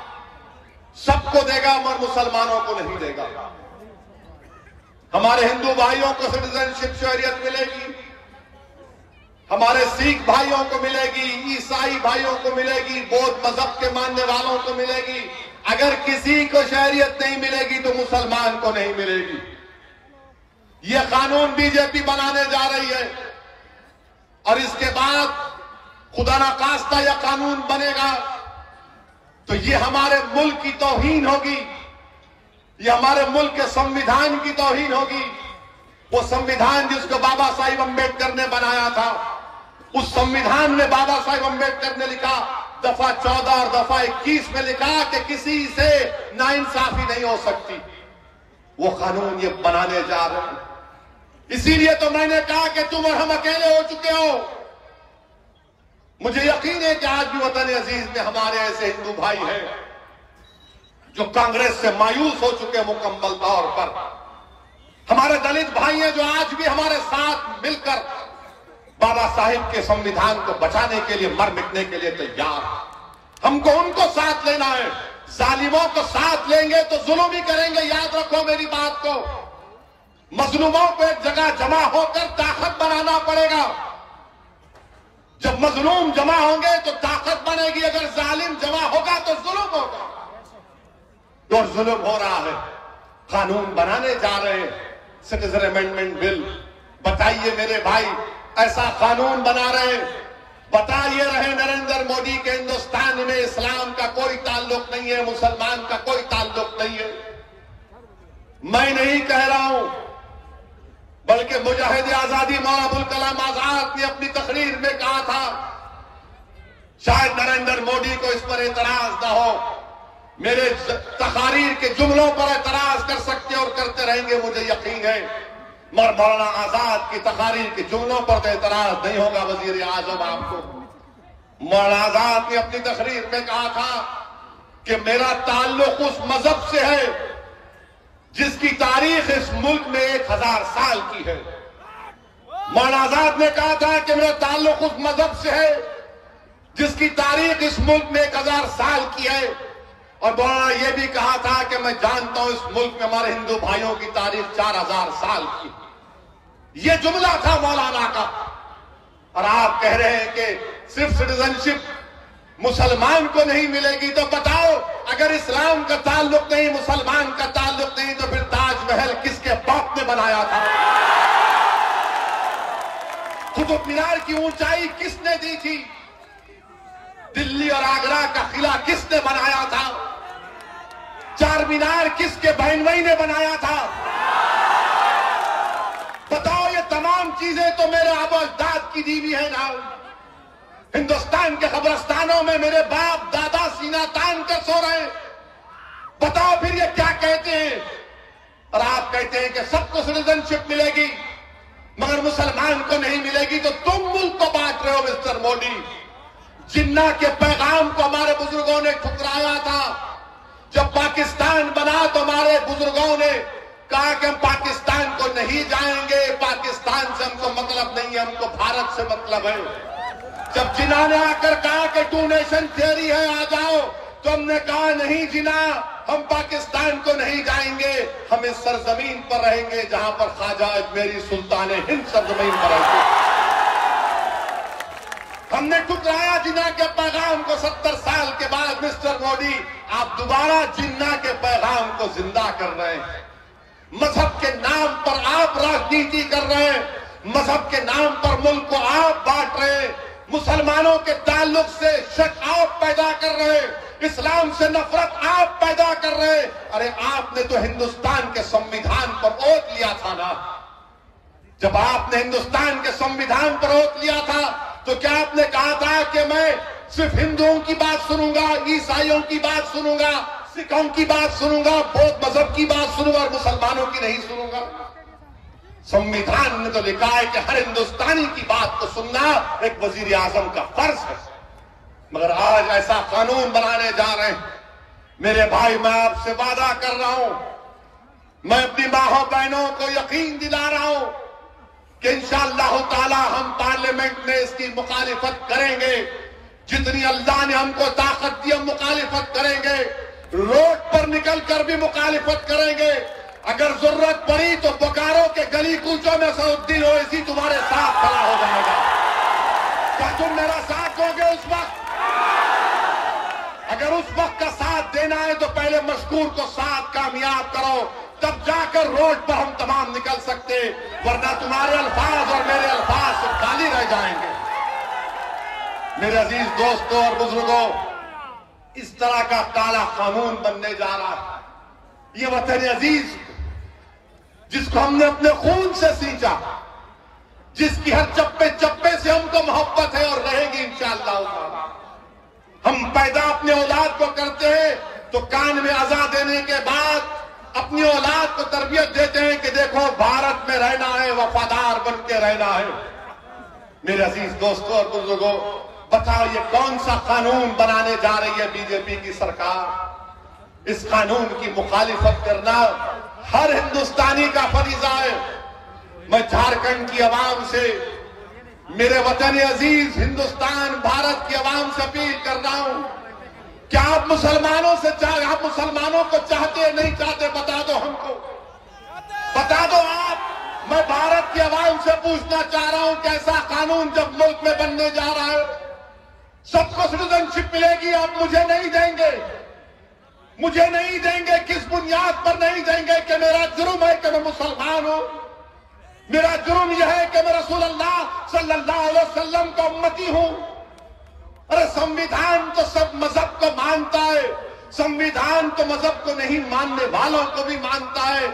سب کو دے گا مگر مسلمانوں کو نہیں دے گا۔ ہمارے ہندو بھائیوں کو سٹیزن شپ شہریت ملے گی۔ ہمارے سکھ بھائیوں کو ملے گی، عیسائی بھائیوں کو ملے گی، بودھ مذہب کے ماننے والوں کو ملے گی۔ اگر کسی کو شہریت نہیں ملے گی تو مسلمان کو نہیں ملے گی۔ یہ قانون بی جے پی بنانے جا رہی ہے۔ اور اس کے بعد خدا نخواستہ یہ قانون بنے گا۔ تو یہ ہمارے ملک کی توہین ہوگی۔ یہ ہمارے ملک کے سمویدھان کی توہین ہوگی۔ وہ سمویدھان جس کو بابا صاحب امبیڈکر نے بنایا تھا، اس سمویدھان میں بابا صاحب امبیڈکر نے لکھا، دفعہ چودہ اور دفعہ اکیس میں لکھا کہ کسی سے نا انصافی نہیں ہو سکتی۔ وہ قانون یہ بنانے جا رہے ہیں۔ اسی لیے تو میں نے کہا کہ تم اور ہم اکیلے ہو چکے ہو۔ مجھے یقین ہے کہ آج بھی وطن عزیز میں ہمارے ایسے ہندو بھائی ہیں جو کانگریس سے مایوس ہو چکے مکمل طور پر۔ ہمارے دلت بھائی ہیں جو آج بھی ہمارے ساتھ مل کر بابا صاحب کے سنویدھان کو بچانے کے لیے، مر مٹنے کے لیے تیار ہم کو ان کو ساتھ لینا ہے۔ ظالموں کو ساتھ لیں گے تو ظلم ہی کریں گے، یاد رکھو میری بات کو۔ مظلوموں کو ایک جگہ جمع ہو کر طاقت بنانا پڑے گا۔ جب مظلوم جمع ہوں گے تو طاقت بنے گی، اگر ظالم جمع ہوگا تو ظلم ہوگا۔ اور ظلم ہو رہا ہے، قانون بنانے جا رہے ہیں۔ سٹیزن امینڈمنٹ بل بتائیے میرے بھائی، ایسا قانون بنا رہے ہیں؟ بتا یہ رہے نریندر مودی کے ہندوستان میں اسلام کا کوئی تعلق نہیں ہے، مسلمان کا کوئی تعلق نہیں ہے۔ میں نہیں کہہ رہا ہوں بلکہ مجاہد آزادی مولا الکلام آزاد نے اپنی تقریر میں کہا تھا، شاید نریندر موڈی کو اس پر اعتراض نہ ہو، میرے تقاریر کے جملوں پر اعتراض کر سکتے اور کرتے رہیں گے، مجھے یقین ہے۔ مگر مولانا آزاد کی تقاریر کے جملوں پر تو اعتراض نہیں ہوگا، وزیر اعظم آپ کو۔ مولانا آزاد نے اپنی تقریر میں کہا تھا کہ میرا تعلق اس مذہب سے ہے جس کی تاریخ اس ملک میں ایک ہزار سال کی ہے۔ مولانا آزاد نے کہا تھا کہ میرا تعلق اس مذہب سے ہے جس کی تاریخ اس ملک میں ایک ہزار سال کی ہے۔ اور مولانا یہ بھی کہا تھا کہ میں جانتا ہوں اس ملک میں ہمارے ہندو بھائیوں کی تاریخ چار ہزار سال کی ہے۔ یہ جملہ تھا مولانا کا۔ اور آپ کہہ رہے ہیں کہ صرف سٹیزن شپ مسلمان کو نہیں ملے گی تو بتاؤ، اگر اسلام کا تعلق نہیں، مسلمان کا تعلق نہیں، تو پھر تاج محل کس کے باپ نے بنایا تھا؟ خطب مینار کی اونچائی کس نے دی تھی؟ دلی اور آگرہ کا قلعہ کس نے بنایا تھا؟ چار مینار کس کے بہنوئی نے بنایا تھا؟ بتاؤ، یہ تمام چیزیں تو میرے اب اجداد کی دیوی ہیں نا۔ ہندوستان کے قبرستانوں میں میرے باپ، دادا سینہ تان کر سو رہے ہیں۔ بتاؤ پھر یہ کیا کہتے ہیں؟ اور آپ کہتے ہیں کہ سب کو سٹیزن شپ ملے گی، مگر مسلمان کو نہیں ملے گی تو تم ملک کو بانٹ رہے ہو، مسٹر موڈی جنہ کے پیغام کو ہمارے بزرگوں نے ٹھکرایا تھا۔ جب پاکستان بنا تو ہمارے بزرگوں نے کہا کہ ہم پاکستان کو نہیں جائیں گے، پاکستان سے ہم کو مطلب نہیں ہے، ہم کو بھارت سے مطلب ہے۔ جب جنا نے آ کر کہا کہ ٹو نیشن تھیوری ہے، آ جاؤ۔ تو ہم نے کہا، نہیں جنا ہم پاکستان کو نہیں جائیں گے۔ ہم اس سرزمین پر رہیں گے جہاں پر خواجہ میری سلطان ہند سرزمین پر رہیں گے۔ ہم نے ٹکرایا جنا کے پیغام کو ستر سال کے بعد، مسٹر مودی۔ آپ دوبارہ جنا کے پیغام کو زندہ کر رہے ہیں۔ مذہب کے نام پر آپ راجنیتی کر رہے ہیں۔ مذہب کے نام پر ملک کو آپ بانٹ رہے ہیں۔ مسلمانوں کے تعلق سے شک آپ پیدا کر رہے اسلام سے نفرت آپ پیدا کر رہے ہیں۔ ارے، آپ نے تو ہندوستان کے سمویدھان پر اوت لیا تھا نا۔ جب آپ نے ہندوستان کے سمویدھان پر اوت لیا تھا، تو کیا آپ نے کہا تھا کہ میں صرف ہندوؤں کی بات سنوں گا، عیسائیوں کی بات سنوں گا، سکھوں کی بات سنوں گا، بودھ مذہب کی بات سنوں گا اور مسلمانوں کی نہیں سنوں گا؟ سمویدھان نے تو لکھا ہے کہ ہر ہندوستانی کی بات کو سننا ایک وزیر اعظم کا فرض ہے۔ مگر آج ایسا قانون بنانے جا رہے ہیں۔ میرے بھائی، میں آپ سے وعدہ کر رہا ہوں۔ میں اپنی ماہوں بہنوں کو یقین دلا رہا ہوں کہ انشاءاللہ تعالی ہم پارلیمنٹ میں اس کی مخالفت کریں گے۔ جتنی اللہ نے ہم کو طاقت دی، ہم مخالفت کریں گے۔ روڈ پر نکل کر بھی مخالفت کریں گے۔ اگر ضرورت پڑی تو بکاروں کے گلی کوچوں میں الدین اویسی تمہارے ساتھ کھڑا ہو جائے گا۔ کیا تم میرا ساتھ دو گے اس وقت؟ اگر اس وقت کا ساتھ دینا ہے تو پہلے مشکور کو ساتھ کامیاب کرو۔ تب جا کر روڈ پر ہم تمام نکل سکتے، ورنہ تمہارے الفاظ اور میرے الفاظ خالی رہ جائیں گے۔ میرے عزیز دوستوں اور بزرگوں، اس طرح کا کالا قانون بننے جا رہا ہے۔ یہ وطن عزیز جس کو ہم نے اپنے خون سے سینچا، جس کی ہر چپے چپے سے ہم کو محبت ہے اور رہے گی انشاءاللہ ہم پیدا اپنے اولاد کو کرتے ہیں، تو کان میں ازا دینے کے بعد اپنی اولاد کو تربیت دیتے ہیں کہ دیکھو بھارت میں رہنا ہے، وفادار بن کے رہنا ہے۔ میرے عزیز دوستوں اور بزرگوں بتاؤ یہ کون سا قانون بنانے جا رہی ہے بی جے پی کی سرکار؟ اس قانون کی مخالفت کرنا ہر ہندوستانی کا فریضہ ہے۔ میں جھارکھنڈ کی عوام سے، میرے وطن عزیز ہندوستان، بھارت کی عوام سے اپیل کر رہا ہوں۔ کیا آپ مسلمانوں سے چاہ، آپ مسلمانوں کو چاہتے نہیں چاہتے؟ بتا دو ہم کو۔ بتا دو آپ۔ میں بھارت کی عوام سے پوچھنا چاہ رہا ہوں، کیسا قانون جب ملک میں بننے جا رہا ہے؟ سب کو سٹیزن شپ ملے گی، آپ مجھے نہیں دیں گے۔ مجھے نہیں دیں گے، کس بنیاد پر نہیں دیں گے کہ میرا جرم ہے کہ میں مسلمان ہوں؟ میرا جرم یہ ہے کہ میں رسول اللہ صلی اللہ علیہ وسلم کا امتی ہوں۔ ارے سمویدھان تو سب مذہب کو مانتا ہے۔ سمویدھان تو مذہب کو نہیں ماننے والوں کو بھی مانتا ہے۔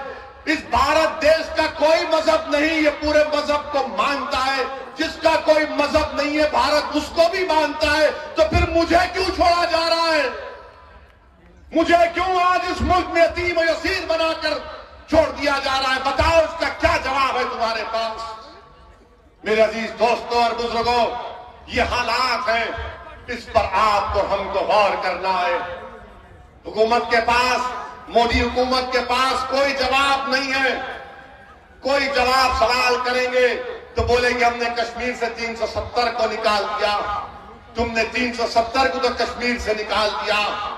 اس بھارت دیش کا کوئی مذہب نہیں، یہ پورے مذہب کو مانتا ہے۔ جس کا کوئی مذہب نہیں ہے، بھارت اس کو بھی مانتا ہے۔ تو پھر مجھے کیوں چھوڑا جا رہا ہے؟ مجھے کیوں آج اس ملک میں یتیم و یسیر بنا کر چھوڑ دیا جا رہا ہے؟ بتاؤ اس کا کیا جواب ہے تمہارے پاس؟ میرے عزیز دوستوں اور بزرگوں یہ حالات ہیں اس پر آپ کو ہم کو غور کرنا ہے۔ حکومت کے پاس، مودی حکومت کے پاس کوئی جواب نہیں ہے۔ کوئی جواب سوال کریں گے تو بولیں گے ہم نے کشمیر سے تین سو ستر کو نکال دیا۔ تم نے تین سو ستر کو تو کشمیر سے نکال دیا۔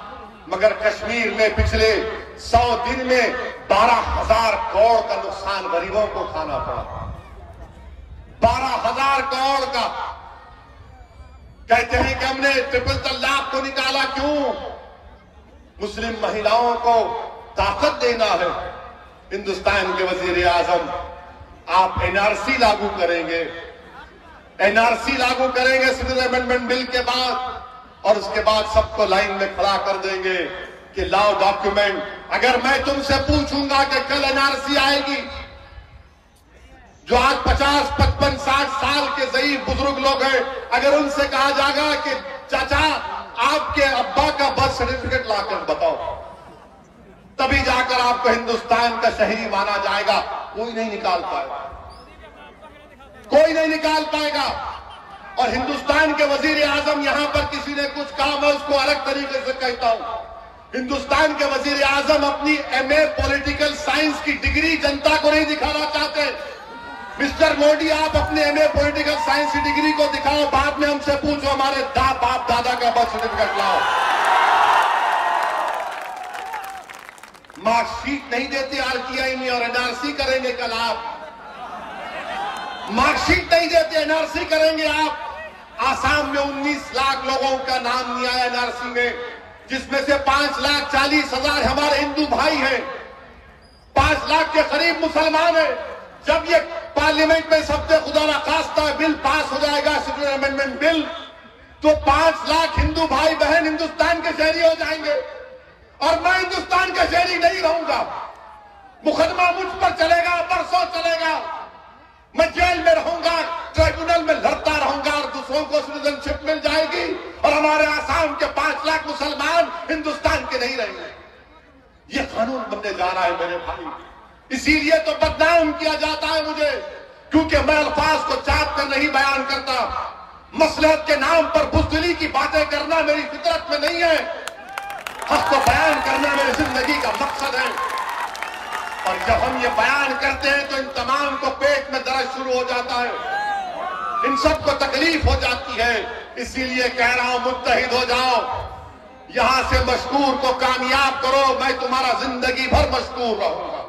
مگر کشمیر میں پچھلے سو دن میں بارہ ہزار کروڑ کا نقصان غریبوں کو کھانا پڑا بارہ ہزار کروڑ کا۔ کہتے ہیں کہ ہم نے ٹرپل طلاق کو نکالا کیوں؟ مسلم مہیلاؤں کو طاقت دینا ہے۔ ہندوستان کے وزیر اعظم، آپ این آر سی لاگو کریں گے۔ این آر سی لاگو کریں گے سٹیزن امینڈمنٹ بل کے بعد۔ اور اس کے بعد سب کو لائن میں کھڑا کر دیں گے کہ لاؤ ڈاکیومنٹ۔ اگر میں تم سے پوچھوں گا کہ کل این آر سی آئے گی، جو آج پچاس، پچپن، ساٹھ سال کے ضعیف بزرگ لوگ ہیں، اگر ان سے کہا جائے گا کہ چاچا، آپ کے ابا کا برتھ سرٹیفکیٹ لا کر بتاؤ۔ تبھی جا کر آپ کو ہندوستان کا شہری مانا جائے گا۔ کوئی نہیں نکال پائے گا۔ کوئی نہیں نکال پائے گا۔ اور ہندوستان کے وزیر اعظم یہاں پر کسی نے کچھ کہا، میں اس کو الگ طریقے سے کہتا ہوں۔ ہندوستان کے وزیر اعظم اپنی ایم اے پولیٹیکل سائنس کی ڈگری جنتا کو نہیں دکھانا چاہتے۔ مسٹر موڈی آپ اپنے ایم اے پولیٹیکل سائنس کی ڈگری کو دکھاؤ، بعد میں ہم سے پوچھو ہمارے دا باپ دادا کا برتھ سرٹیفکیٹ لاؤ مارک شیٹ نہیں دیتے آر ٹی آئی میں اور این آر سی کریں گے کل آپ۔ مارک شیٹ نہیں دیتے این آر سی کریں گے آپ۔ آسام میں انیس لاکھ لوگوں کا نام نہیں آیا نارسی میں، جس میں سے پانچ لاکھ چالیس ہزار ہمارے ہندو بھائی ہیں۔ پانچ لاکھ کے قریب مسلمان ہیں۔ جب یہ پارلیمنٹ میں سب سے خدا نخواستہ بل پاس ہو جائے گا سٹوڈنٹ امینڈمنٹ بل، تو پانچ لاکھ ہندو بھائی بہن ہندوستان کے شہری ہو جائیں گے۔ اور میں ہندوستان کا شہری نہیں رہوں گا۔ مقدمہ مجھ پر چلے گا، پرسوں چلے گا۔ میں جیل میں رہوں گا ٹریبونل میں لڑتا رہوں گا اور دوسروں کو سٹیزن شپ مل جائے گی اور ہمارے آسام کے پانچ لاکھ مسلمان ہندوستان کے نہیں رہیں گے۔ یہ قانون بننے جا رہا ہے میرے بھائی۔ اسی لیے تو بدنام کیا جاتا ہے مجھے، کیونکہ میں الفاظ کو چاپ کر نہیں بیان کرتا۔ مسلحت کے نام پر بزدلی کی باتیں کرنا میری فطرت میں نہیں ہے۔ حق کو بیان کرنا میری زندگی کا مقصد ہے۔ اور جب ہم یہ بیان کرتے ہیں تو ان تمام کو پیٹ میں درد شروع ہو جاتا ہے۔ ان سب کو تکلیف ہو جاتی ہے۔ اسی لیے کہہ رہا ہوں، متحد ہو جاؤ۔ یہاں سے مشکور کو کامیاب کرو، میں تمہارا زندگی بھر مشکور رہوں گا۔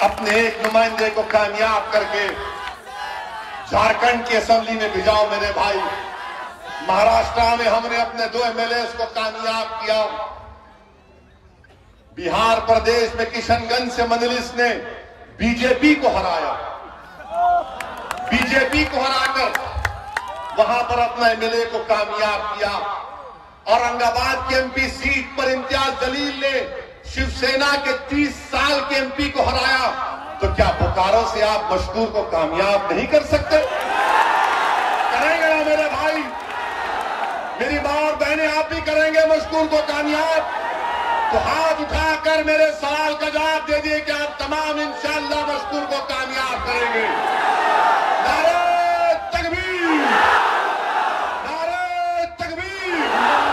اپنے ایک نمائندے کو کامیاب کر کے جھارکھنڈ کی اسمبلی میں بھیجاؤ میرے بھائی۔ مہاراشٹرا میں ہم نے اپنے دو ایم ایل اے کو کامیاب کیا۔ بہار پردیش میں کشن گنج سے مندلس نے بی جے پی کو ہرایا۔ بی جے پی کو ہرا کر وہاں پر اپنا ایم ایل اے کو کامیاب کیا۔ اورنگ آباد کے ایم پی سیٹ پر امتیاز دلیل نے شیو سینا کے تیس سال کے ایم پی کو ہرایا۔ تو کیا بکاروں سے آپ مشکور کو کامیاب نہیں کر سکتے؟ کریں گے نا میرے بھائی؟ میری ماں اور بہنیں آپ بھی کریں گے مشکور کو کامیاب۔ تو ہاتھ اٹھا کر میرے سوال کا جواب دے دیے کہ آپ تمام انشاءاللہ مشکور کو کامیاب کریں گے۔ نعرہ تکبیر۔ نعرہ تکبیر۔